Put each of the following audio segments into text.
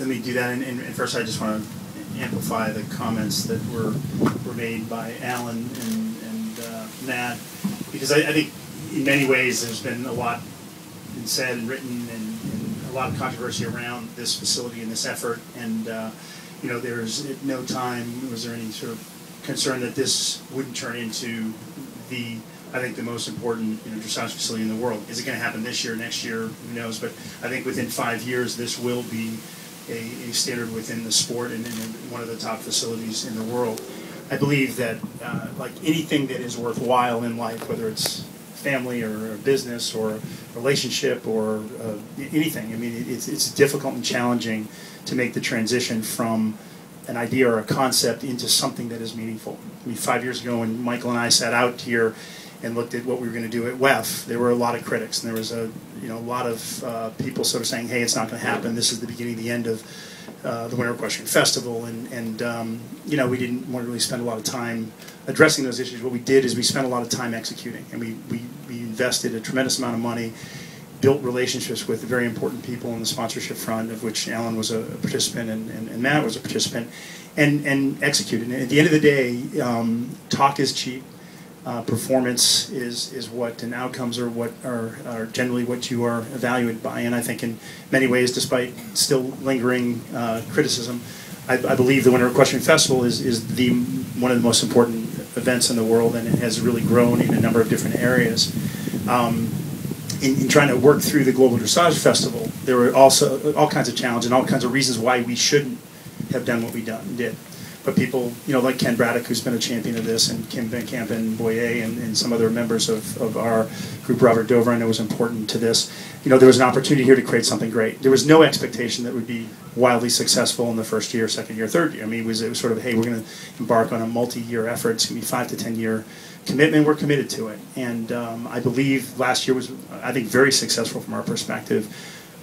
let me do that. And, and, and first, I just want to amplify the comments that were were made by Alan and and uh, Matt, because I, I think in many ways there's been a lot been said and written and, a lot of controversy around this facility and this effort. And uh, you know, there's at no time was there any sort of concern that this wouldn't turn into the I think the most important you know dressage facility in the world. Is it going to happen this year, next year? Who knows? But I think within five years, this will be a, a standard within the sport and, and one of the top facilities in the world. I believe that uh, like anything that is worthwhile in life, whether it's family or business or relationship or uh, anything, I mean, it's, it's difficult and challenging to make the transition from an idea or a concept into something that is meaningful. I mean, five years ago when Michael and I sat out here and looked at what we were going to do at WEF, there were a lot of critics, and there was a you know a lot of uh, people sort of saying, "Hey, it's not going to happen. This is the beginning, the end of uh, the Winter Equestrian Festival," and and um, you know we didn't want to really spend a lot of time addressing those issues. What we did is we spent a lot of time executing, and we we, we invested a tremendous amount of money. Built relationships with very important people in the sponsorship front, of which Alan was a participant and, and, and Matt was a participant, and, and executed. And at the end of the day, um, talk is cheap uh, performance is is what and outcomes are what are, are generally what you are evaluated by. And I think in many ways, despite still lingering uh, criticism, I, I, believe the Winter Equestrian Festival is is the one of the most important events in the world, and it has really grown in a number of different areas. Um, in, in, trying to work through the Global Dressage Festival, there were also all kinds of challenges and all kinds of reasons why we shouldn't have done what we done did but people, you know, like Ken Braddick, who's been a champion of this, and Kim Van Camp and Boyer, and, and some other members of, of our group, Robert Dover, I know was important to this. You know, there was an opportunity here to create something great. There was no expectation that would be wildly successful in the first year, second year, third year. I mean, it was, it was sort of, hey, we're going to embark on a multi-year effort. It's going to be five to ten year commitment. We're committed to it, and um, I believe last year was, I think, very successful from our perspective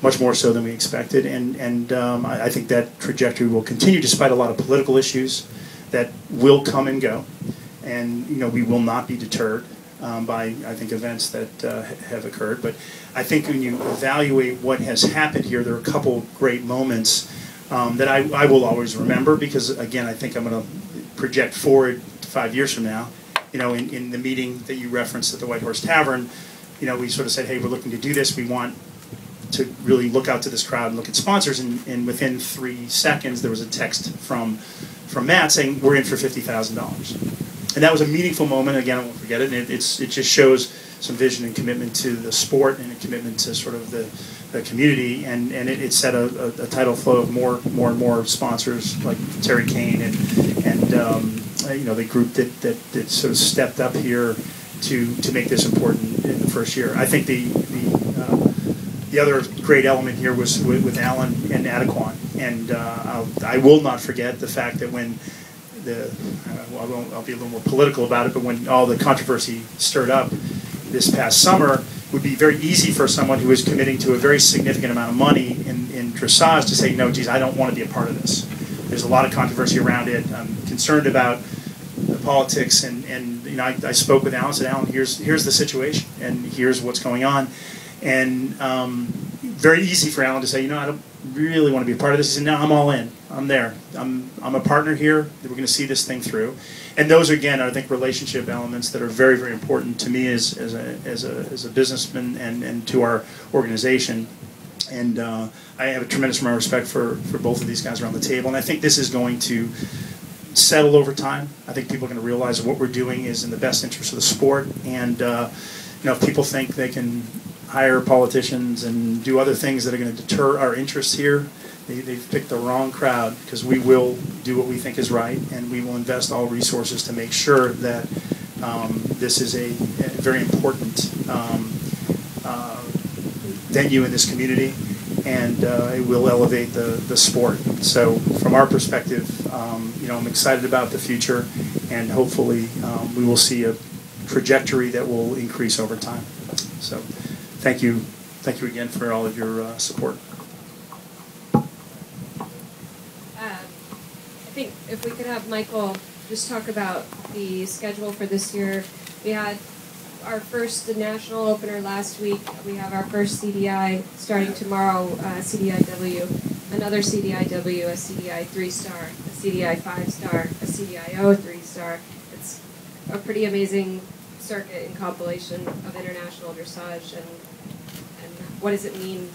much more so than we expected. And, and um, I, I, think that trajectory will continue despite a lot of political issues that will come and go. And, you know, we will not be deterred um, by, I think, events that uh, have occurred. But I think when you evaluate what has happened here, there are a couple great moments um, that I, I will always remember because, again, I think I'm going to project forward five years from now. You know, in, in the meeting that you referenced at the White Horse Tavern, you know, we sort of said, hey, we're looking to do this. We want to really look out to this crowd and look at sponsors. And, and within three seconds, there was a text from from Matt saying, "We're in for fifty thousand dollars," and that was a meaningful moment. Again, I won't forget it. And it, it's it just shows some vision and commitment to the sport and a commitment to sort of the, the community. And, and it, it set a, a, a, tidal flow of more more and more sponsors like Terry Kane and and um, you know the group that, that that sort of stepped up here to to make this important in the first year. I think the the other great element here was with, with Alan and Adequan. And uh, I will not forget the fact that when the, uh, well, I'll be a little more political about it, but when all the controversy stirred up this past summer, would be very easy for someone who is committing to a very significant amount of money in, in dressage to say, no, geez, I don't want to be a part of this. There's a lot of controversy around it. I'm concerned about the politics, and, and you know, I, I spoke with Alan. Said, Alan, here's here's the situation, and here's what's going on. And um, very easy for Alan to say, you know, I don't really want to be a part of this. He said, no, I'm all in. I'm there. I'm, I'm a partner here. We're going to see this thing through. And those, again, are, I think, relationship elements that are very, very important to me as, as, a, as, a, as a businessman and, and to our organization. And uh, I have a tremendous amount of respect for, for both of these guys around the table. And I think this is going to settle over time. I think people are going to realize what we're doing is in the best interest of the sport. And, uh, you know, if people think they can hire politicians and do other things that are going to deter our interests here, they, they've picked the wrong crowd because we will do what we think is right and we will invest all resources to make sure that um, this is a, a very important um, uh, venue in this community and uh, it will elevate the, the sport. So from our perspective, um, you know, I'm excited about the future and hopefully um, we will see a trajectory that will increase over time. So thank you, thank you again for all of your uh, support. Uh, I think if we could have Michael just talk about the schedule for this year. We had our first national opener last week. We have our first CDI starting tomorrow, uh, CDIW. another CDIW, a CDI three star, a CDI five star, a CDIO three star. It's a pretty amazing circuit and compilation of international dressage and, and what does it mean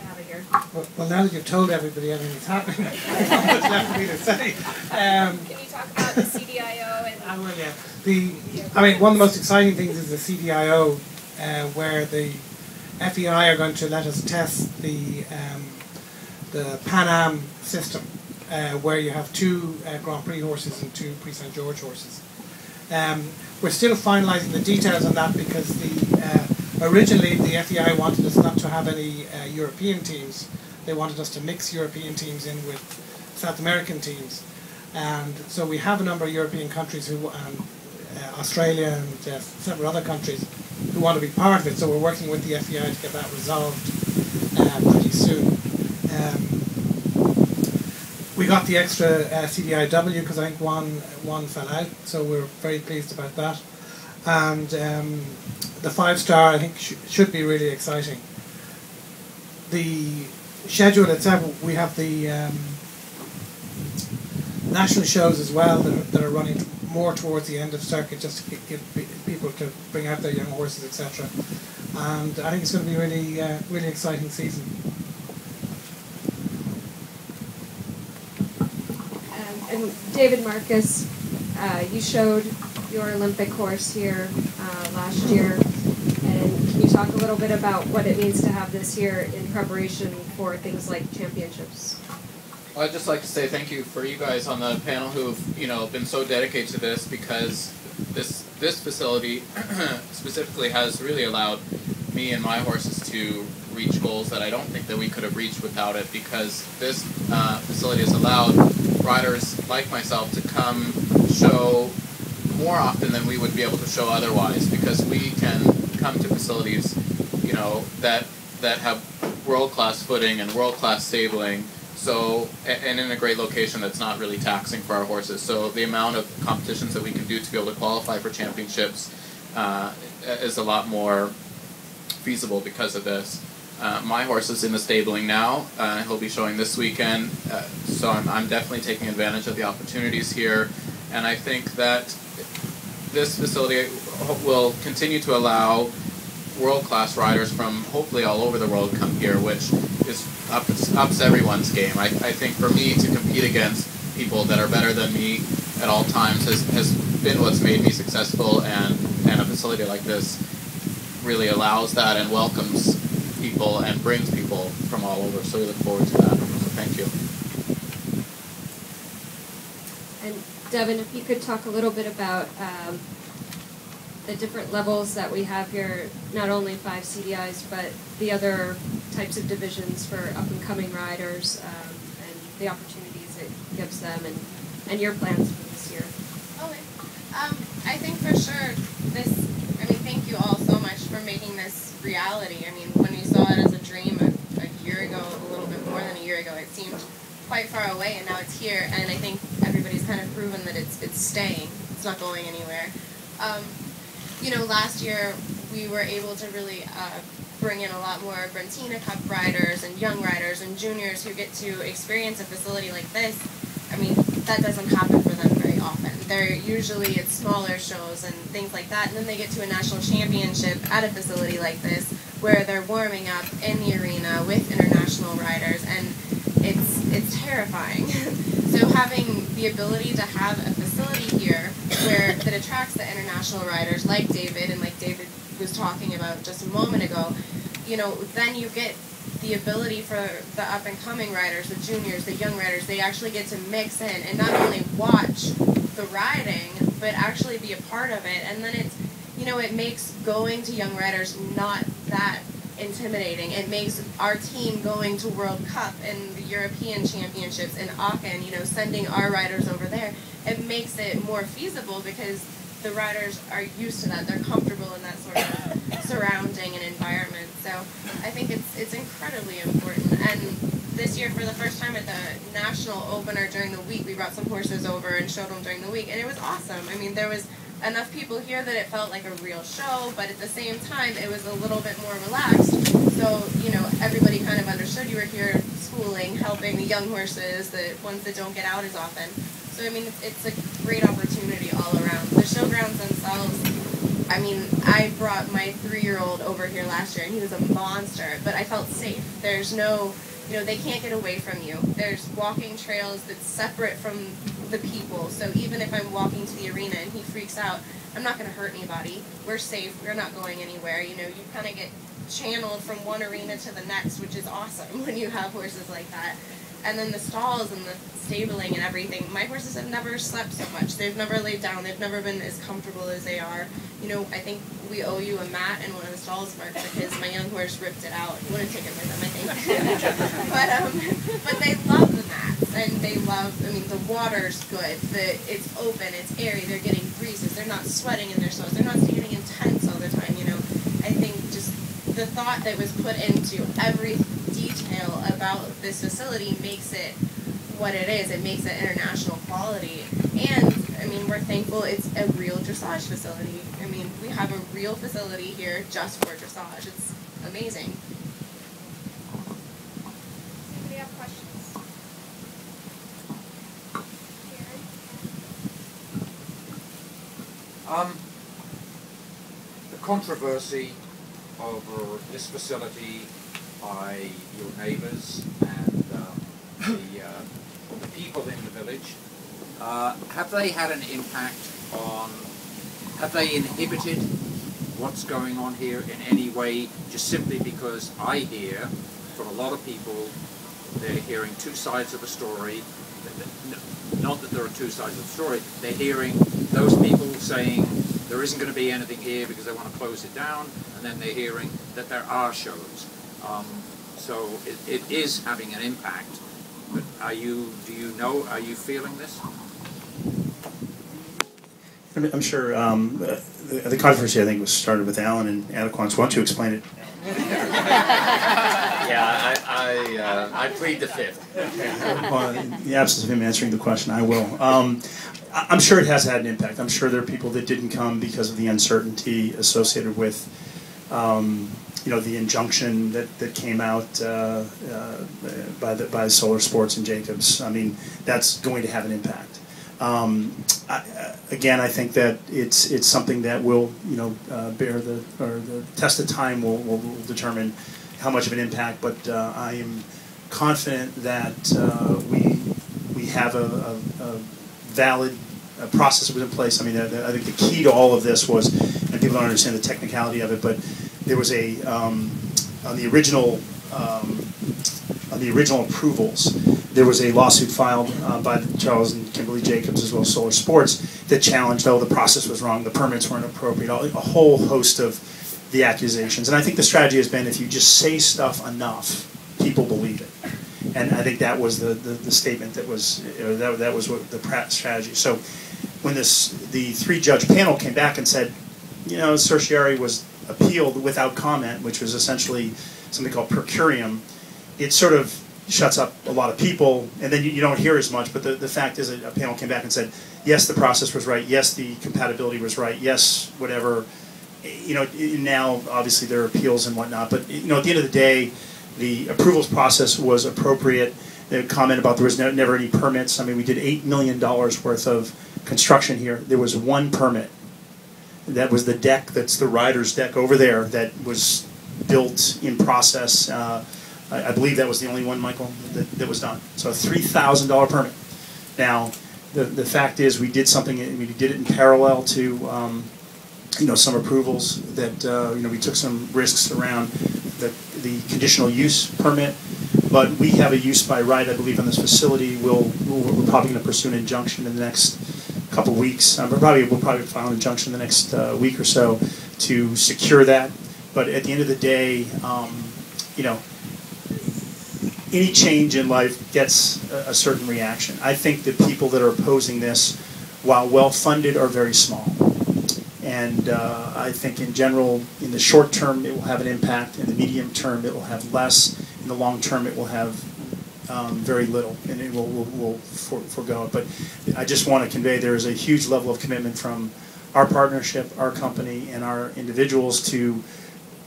to have it here? Well, well, now that you've told everybody everything's happening, what's left for me to say? Um, Can you talk about the CDIO and I will, yeah. The, I mean, one of the most exciting things is the CDIO, uh, where the FEI are going to let us test the um, the Pan Am system, uh, where you have two uh, Grand Prix horses and two Prix Saint George horses. Um, we're still finalising the details on that because the originally the FEI wanted us not to have any uh, European teams. They wanted us to mix European teams in with South American teams, and so we have a number of European countries who, um, uh, Australia and uh, several other countries, who want to be part of it. So we're working with the FEI to get that resolved uh, pretty soon. Um, we got the extra uh, CDIW because I think one one fell out, so we're very pleased about that. And um, the five star I think sh- should be really exciting. The schedule itself, we have the um, national shows as well that are, that are running more towards the end of circuit just to gi- give people to bring out their young horses, etc. And I think it's going to be a really, uh, really exciting season. Um, and David Marcus, uh, you showed your Olympic horse here uh, last year, and can you talk a little bit about what it means to have this here in preparation for things like championships? I'd just like to say thank you for you guys on the panel who've you know been so dedicated to this because this this facility specifically has really allowed me and my horses to reach goals that I don't think that we could have reached without it because this uh, facility has allowed riders like myself to come show more often than we would be able to show otherwise because we can come to facilities you know that that have world class footing and world class stabling so, and in a great location that's not really taxing for our horses. So, the amount of competitions that we can do to be able to qualify for championships uh, is a lot more feasible because of this. Uh, my horse is in the stabling now. Uh, he'll be showing this weekend. Uh, so, I'm, I'm definitely taking advantage of the opportunities here. And I think that this facility will continue to allow world class riders from hopefully all over the world come here, which is ups, ups everyone's game. I, I think for me to compete against people that are better than me at all times has, has been what's made me successful, and, and a facility like this really allows that and welcomes people and brings people from all over. So we look forward to that. So thank you. And Devin, if you could talk a little bit about um, the different levels that we have here, not only five CDIs, but the other types of divisions for up and coming riders um, and the opportunities it gives them and, and your plans for this year. Okay. Um, I think for sure this, I mean, thank you all so much for making this reality. I mean, when we saw it as a dream a, a year ago, a little bit more than a year ago, it seemed quite far away, and now it's here. And I think everybody's kind of proven that it's it's staying. It's not going anywhere. Um, you know, last year we were able to really uh, bring in a lot more Brentina Cup riders and young riders and juniors who get to experience a facility like this. I mean, that doesn't happen for them very often. They're usually at smaller shows and things like that, and then they get to a national championship at a facility like this where they're warming up in the arena with international riders, and it's it's terrifying. so having the ability to have a facility here where that attracts the international riders like David and like David was talking about just a moment ago, you know, then you get the ability for the up and coming riders, the juniors, the young riders, they actually get to mix in and not only watch the riding, but actually be a part of it. And then it's, you know, it makes going to young riders not that intimidating. It makes our team going to World Cup and the European Championships in Aachen, you know, sending our riders over there. It makes it more feasible because the riders are used to that. They're comfortable in that sort of surrounding and environment. So I think it's it's incredibly important. And this year, for the first time at the national opener during the week, we brought some horses over and showed them during the week, and it was awesome. I mean, there was enough people here that it felt like a real show, but at the same time, it was a little bit more relaxed. So, you know, everybody kind of understood you were here schooling, helping the young horses, the ones that don't get out as often. So, I mean, it's, a great opportunity all around. The showgrounds themselves, I mean, I brought my three year old over here last year and he was a monster, but I felt safe. There's no, you know, they can't get away from you. There's walking trails that's separate from the people. So even if I'm walking to the arena and he freaks out, I'm not going to hurt anybody. We're safe. We're not going anywhere. You know, you kind of get channeled from one arena to the next, which is awesome when you have horses like that. And then the stalls and the stabling and everything. My horses have never slept so much. They've never laid down. They've never been as comfortable as they are. You know, I think we owe you a mat in one of the stalls, Mark, because my young horse ripped it out. He Wouldn't take it with him, I think. but um, but they love the mats, and they love. I mean, the water's good. The it's open. It's airy. They're getting breezes. They're not sweating in their stalls. They're not getting intense all the time. You know, I think just the thought that was put into every detail about this facility makes it what it is. It makes it international quality. And I mean, we're thankful it's a real dressage facility. I mean, we have a real facility here just for dressage. It's amazing. Anybody have questions? Um, the controversy over this facility by your neighbours and um, the, uh, the people in the village, uh, have they had an impact on, have they inhibited what's going on here in any way, just simply because I hear from a lot of people, they're hearing two sides of a story, not that there are two sides of the story, they're hearing those people saying there isn't going to be anything here because they want to close it down, and then they're hearing that there are shows. Um, so it, it is having an impact. But are you, do you know, are you feeling this? I'm I'm sure um, the, the controversy I think was started with Alan and Adequans. Why don't you explain it? Yeah, I, I, uh, I plead the fifth. Well, in the absence of him answering the question, I will. Um, I- I'm sure it has had an impact. I'm sure there are people that didn't come because of the uncertainty associated with, um, you know, the injunction that, that came out uh, uh, by the by Solar Sports and Jacobs. I mean, that's going to have an impact. Um, I, uh, again, I think that it's it's something that will you know uh, bear the or the test of time will, will, will determine how much of an impact. But uh, I am confident that uh, we we have a, a, a valid process that was in place. I mean, I think the key to all of this was, and people don't understand the technicality of it, but there was a um, on the original um, on the original approvals, there was a lawsuit filed uh, by Charles and Kimberly Jacobs as well as Solar Sports that challenged, oh, the process was wrong, the permits weren't appropriate, a whole host of the accusations. And I think the strategy has been if you just say stuff enough, people believe it. And I think that was the, the, the statement that was, or that, that was what the strategy. So when this, the three judge panel came back and said, you know, certiorari was appealed without comment, which was essentially something called per curiam, it sort of shuts up a lot of people, and then you, you don't hear as much. But the, the fact is, that a panel came back and said, yes, the process was right, yes, the compatibility was right, yes, whatever. You know, now obviously there are appeals and whatnot, but you know, at the end of the day, the approvals process was appropriate. The comment about there was no, never any permits. I mean, we did eight million dollars worth of construction here. There was one permit. That was the deck. That's the rider's deck over there. That was built in process. Uh, I, I believe that was the only one, Michael, that, that was done. So a three thousand dollar permit. Now, the the fact is, we did something. We did it in parallel to. Um, you know, some approvals that, uh, you know, we took some risks around the, the conditional use permit. But we have a use by right, I believe, on this facility. We'll, we'll- we're probably gonna pursue an injunction in the next couple weeks. Um, we're probably, we'll probably file an injunction in the next, uh, week or so to secure that. But at the end of the day, um, you know, any change in life gets a, a certain reaction. I think the people that are opposing this, while well-funded, are very small. And uh, I think in general, in the short term, it will have an impact. In the medium term, it will have less. In the long term, it will have um, very little, and it will, will, will for, forego it. But I just want to convey there is a huge level of commitment from our partnership, our company, and our individuals to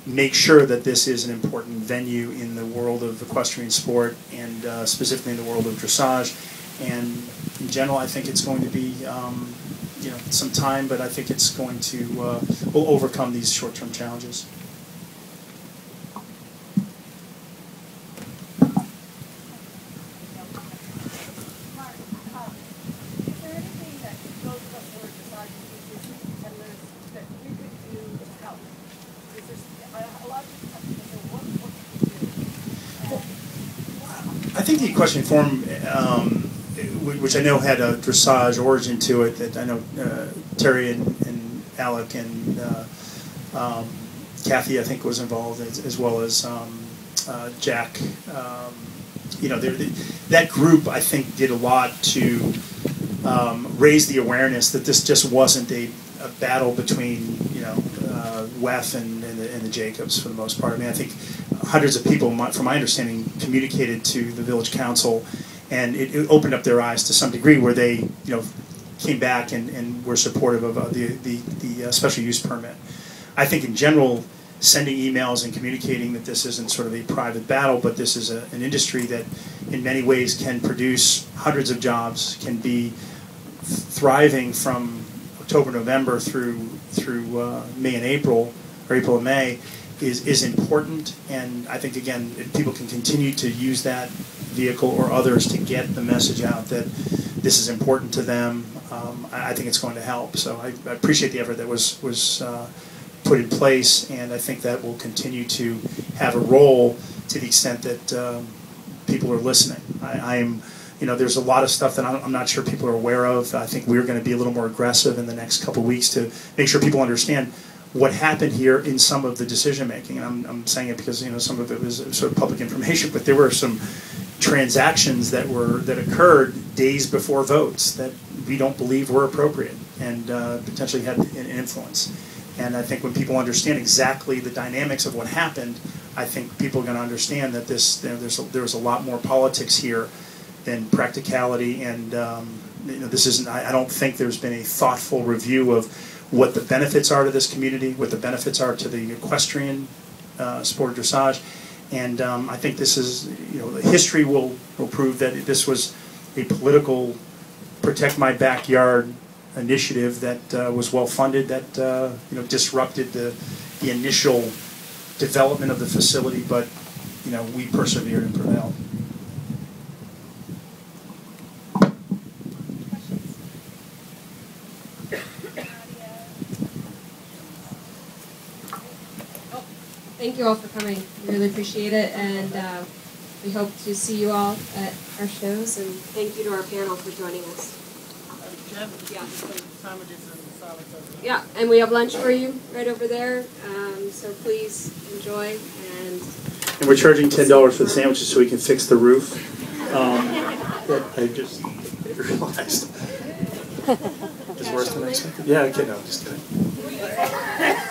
make sure that this is an important venue in the world of equestrian sport and uh, specifically in the world of dressage. And in general, I think it's going to be um, you know some time, but I think it's going to uh, will overcome these short-term challenges. Mark, um, is there anything that those of us who are deciding to do this and live that we could do to help? Is there, a lot of people have to say, what, what can we equestrian forum, um, which I know had a dressage origin to it, that I know uh, Terry and, and Alec and uh, um, Kathy, I think, was involved as, as well as um, uh, Jack. Um, you know, they- that group I think did a lot to um, raise the awareness that this just wasn't a, a battle between you know uh, WEF and, and, the, and the Jacobs for the most part. I mean, I think hundreds of people, from my understanding, communicated to the village council, and it, it opened up their eyes to some degree where they you know came back and, and were supportive of uh, the the, the uh, special use permit. I think in general, sending emails and communicating that this isn't sort of a private battle, but this is a, an industry that in many ways can produce hundreds of jobs, can be thriving from October, November through through uh, May and April, or April and May, is is important. And I think again, people can continue to use that vehicle or others to get the message out that this is important to them, um, I, I think it's going to help. So I, I appreciate the effort that was was. Uh, put in place, and I think that will continue to have a role to the extent that um, people are listening. I, am, you know, there's a lot of stuff that I'm, I'm not sure people are aware of. I think we're going to be a little more aggressive in the next couple of weeks to make sure people understand what happened here in some of the decision making. And I'm, I'm saying it because you know some of it was sort of public information, but there were some transactions that were that occurred days before votes that we don't believe were appropriate and uh, potentially had an influence. And I think when people understand exactly the dynamics of what happened, I think people are going to understand that this there, there's a, there's a lot more politics here than practicality. And um, you know, this isn't. I, I don't think there's been a thoughtful review of what the benefits are to this community, what the benefits are to the equestrian uh, sport dressage. And um, I think this is, you know, the history will, will prove that this was a political protect my backyard initiative that uh, was well funded that uh, you know disrupted the the initial development of the facility, but you know we persevered and prevailed. Thank you all for coming. We really appreciate it, and uh, we hope to see you all at our shows. And thank you to our panel for joining us. Yeah. Yeah, and we have lunch for you right over there. Um, so please enjoy and. And we're charging ten dollars for the sandwiches so we can fix the roof. Um, I just realized. It's worse than I expected. Yeah, okay, no, just kidding.